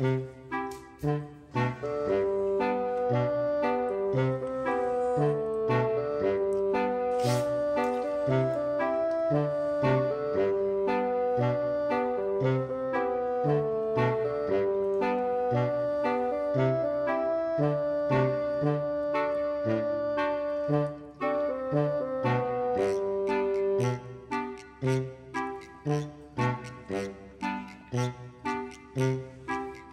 Mm-hmm.